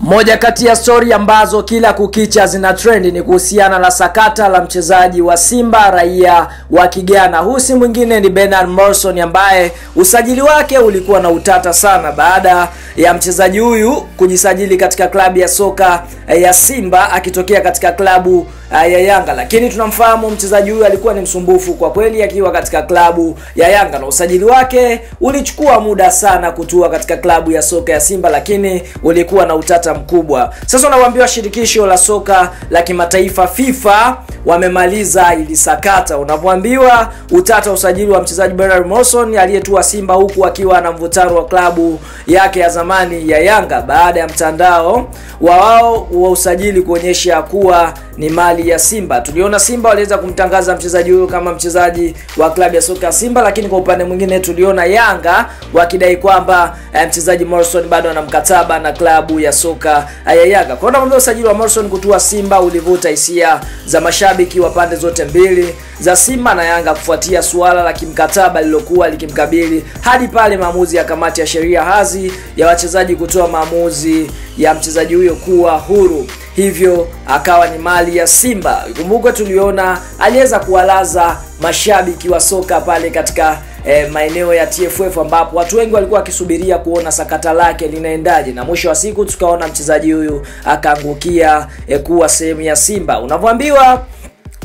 Moja kati ya stori ambazo kila kukicha zina trend ni kuhusiana na sakata la mchezaji wa Simba raia wa Kigana. Huyu si mwingine ni Bernard Morrison ambaye usajili wake ulikuwa na utata sana baada ya mchezaji huyu kujisajili katika klabu ya soka ya Simba akitokea katika klabu ya Yanga, lakini tunamfahamu mchezaji huyu alikuwa ni msumbufu kwa kweli akiwa katika klabu ya Yanga, na usajili wake ulichukua muda sana kutua katika klabu ya soka ya Simba, lakini ulikuwa na utata mkubwa. Sasa unawaambiwa shirikisho la soka la kimataifa FIFA wamemaliza ili sakata. Unavyoambiwa utata usajili wa mchezaji Bernard Morrison aliyetua Simba huku akiwa na mvutano wa klabu yake ya zamani ya Yanga baada ya mtandao wa wao wa usajili kuonyesha kuwa ni mali ya Simba. Tuliona Simba waliweza kumtangaza mchezaji huyo kama mchezaji wa klabu ya soka Simba, lakini kwa upande mwingine tuliona Yanga wakidai kwamba eh, mchezaji Morrison bado ana mkataba na klabu ya soka ya Yanga. Kwa hiyo usajili wa Morrison kutua Simba ulivuta hisia za mashabiki wa pande zote mbili za Simba na Yanga kufuatia suala la kimkataba lililokuwa likimkabili hadi pale maamuzi ya kamati ya sheria hazi ya wachezaji kutoa maamuzi ya mchezaji huyo kuwa huru hivyo akawa ni mali ya Simba. Kumbuka tuliona aliweza kuwalaza mashabiki wa soka pale katika eh, maeneo ya TFF ambapo watu wengi walikuwa wakisubiria kuona sakata lake linaendaje, na mwisho wa siku tukaona mchezaji huyu akaangukia eh, kuwa sehemu ya Simba. Unavyoambiwa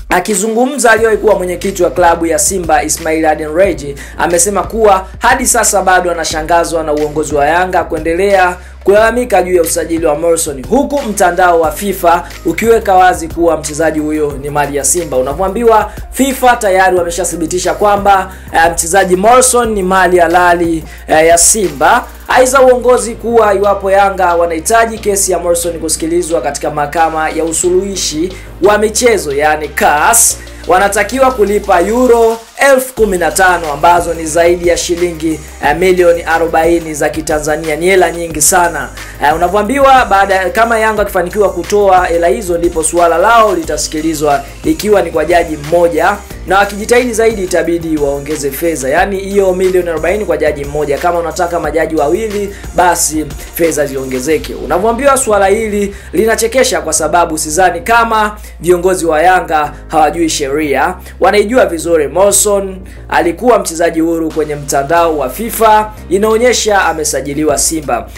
Akizungumza aliyokuwa mwenyekiti wa klabu ya Simba Ismail Aden Reji amesema kuwa hadi sasa bado anashangazwa na uongozi wa Yanga kuendelea kulalamika juu ya usajili wa Morrison, huku mtandao wa FIFA ukiweka wazi kuwa mchezaji huyo ni mali ya Simba. Unavyoambiwa FIFA tayari wameshathibitisha kwamba uh, mchezaji Morrison ni mali halali uh, ya Simba. Aidha, uongozi kuwa iwapo Yanga wanahitaji kesi ya Morrison kusikilizwa katika mahakama ya usuluhishi wa michezo yani CAS wanatakiwa kulipa euro elfu kumi na tano ambazo ni zaidi ya shilingi uh, milioni 40 za Kitanzania. Ni hela nyingi sana. Uh, unavyoambiwa baada kama Yanga akifanikiwa kutoa hela hizo, ndipo suala lao litasikilizwa ikiwa ni kwa jaji mmoja, na wakijitahidi zaidi itabidi waongeze fedha, yaani hiyo milioni 40 kwa jaji mmoja. Kama unataka majaji wawili, basi fedha ziongezeke. Unavyoambiwa suala hili linachekesha kwa sababu sizani kama viongozi wa Yanga hawajui sheria, wanaijua vizuri. Morrison alikuwa mchezaji huru kwenye mtandao wa FIFA, inaonyesha amesajiliwa Simba.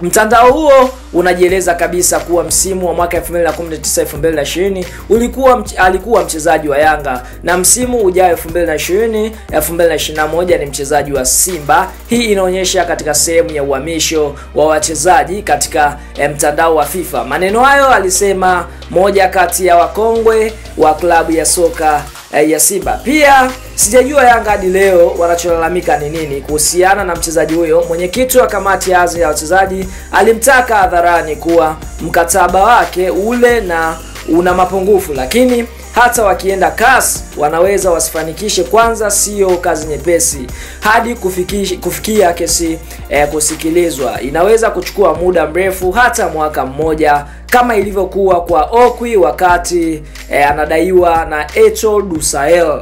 Mtandao huo unajieleza kabisa kuwa msimu wa mwaka 2019 2020 ulikuwa mch alikuwa mchezaji wa Yanga na msimu ujao 2020 2021 ni mchezaji wa Simba. Hii inaonyesha katika sehemu ya uhamisho wa wachezaji katika eh, mtandao wa FIFA. Maneno hayo alisema moja kati ya wakongwe wa klabu ya soka eh, ya Simba. Pia sijajua Yanga hadi leo wanacholalamika ni nini kuhusiana na mchezaji huyo. Mwenyekiti wa kamati ya ya wachezaji alimtaka hadharani kuwa mkataba wake ule na una mapungufu, lakini hata wakienda CAS wanaweza wasifanikishe. Kwanza sio kazi nyepesi, hadi kufikia, kufikia kesi eh, kusikilizwa inaweza kuchukua muda mrefu, hata mwaka mmoja kama ilivyokuwa kwa Okwi wakati eh, anadaiwa na Eto'o du Sahel.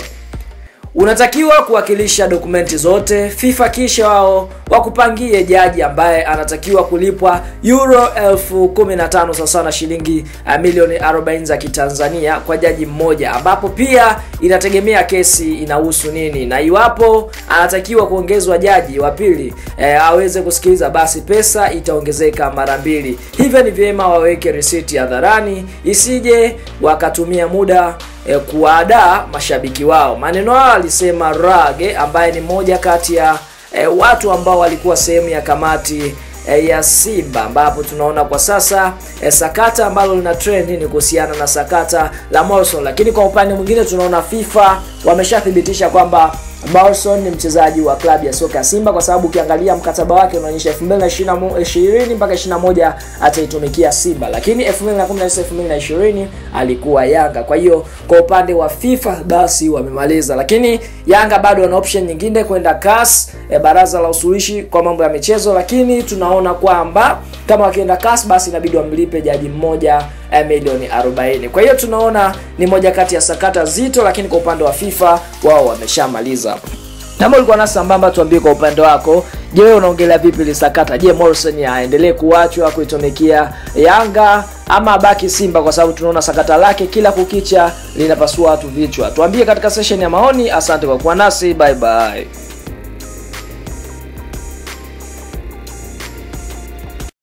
Unatakiwa kuwakilisha dokumenti zote FIFA, kisha wao wakupangie jaji ambaye anatakiwa kulipwa euro elfu kumi na tano sawa na shilingi uh, milioni 40 za Kitanzania kwa jaji mmoja, ambapo pia inategemea kesi inahusu nini, na iwapo anatakiwa kuongezwa jaji wa pili e, aweze kusikiliza, basi pesa itaongezeka mara mbili. Hivyo ni vyema waweke risiti hadharani, isije wakatumia muda E, kuwadaa mashabiki wao. Maneno hayo alisema Rage ambaye ni mmoja kati ya e, watu ambao walikuwa sehemu ya kamati e, ya Simba ambapo tunaona kwa sasa e, sakata ambalo lina trend ni kuhusiana na sakata la Morrison, lakini kwa upande mwingine tunaona FIFA wameshathibitisha kwamba Morrison ni mchezaji wa klabu ya soka ya Simba kwa sababu ukiangalia mkataba wake unaonyesha 2020 mpaka 21 ataitumikia Simba, lakini 2019 2020 alikuwa Yanga. Kwa hiyo kwa upande wa FIFA basi wamemaliza, lakini Yanga bado wana option nyingine kwenda CAS, e, baraza la usuluhishi kwa mambo ya michezo, lakini tunaona kwamba kama wakienda CAS basi inabidi wamlipe jaji mmoja eh, milioni 40. Kwa hiyo tunaona ni moja kati ya sakata zito, lakini kwa upande wa FIFA wao wameshamaliza. Kama ulikuwa nasi sambamba, tuambie kwa upande wako. Je, wewe unaongelea vipi lisakata? Je, Morrison aendelee kuachwa kuitumikia Yanga ama abaki Simba? Kwa sababu tunaona sakata lake kila kukicha linapasua watu vichwa. Tuambie katika session ya maoni. Asante kwa kuwa nasi, bye bye.